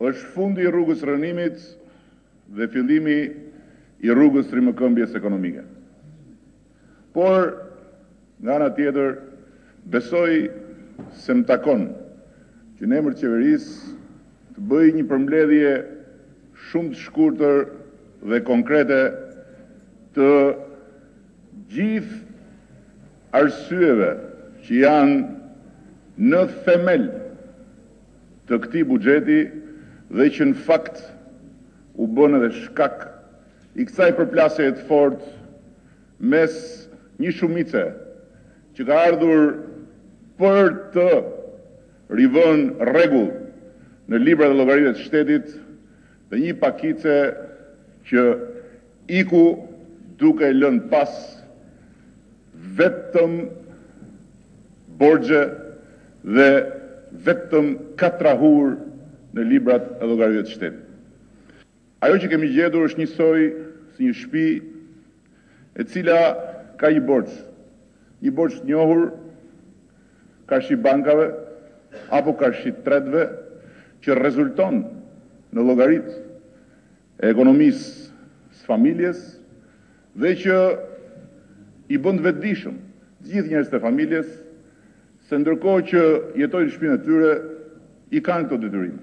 Është fundi i rrugës së rrënimit dhe fillimi i rrugës të rimëkëmbjes ekonomike. Por, nga ana tjetër, besoj se më takon që në emër të qeverisë të bëj një përmbledhje shumë të shkurtër dhe konkrete të gjithë arsyeve që janë në themel të këtij buxheti dhe që në fakt u bënë edhe shkak i kësaj përplasjeje të fortë mes një shumice që ka ardhur për të rivënë rregull në librat e llogarive të shtetit Dhe një pakice që iku duke lënë pas vetëm borxhe dhe vetëm katrahurë në librat e llogarive të shtetit. Ajo që kemi gjetur është njësoj si një shpi e cila ka një borxh, një borxh të njohur karshi bankave apo karshi të tretëve që rezulton në llogaritë e ekonomisë së familjes dhe që i bën të vetëdijshëm të gjithë njerëzit e familjes se ndërkohë që jetojnë në shpinë e tyre i kanë këto detyrime.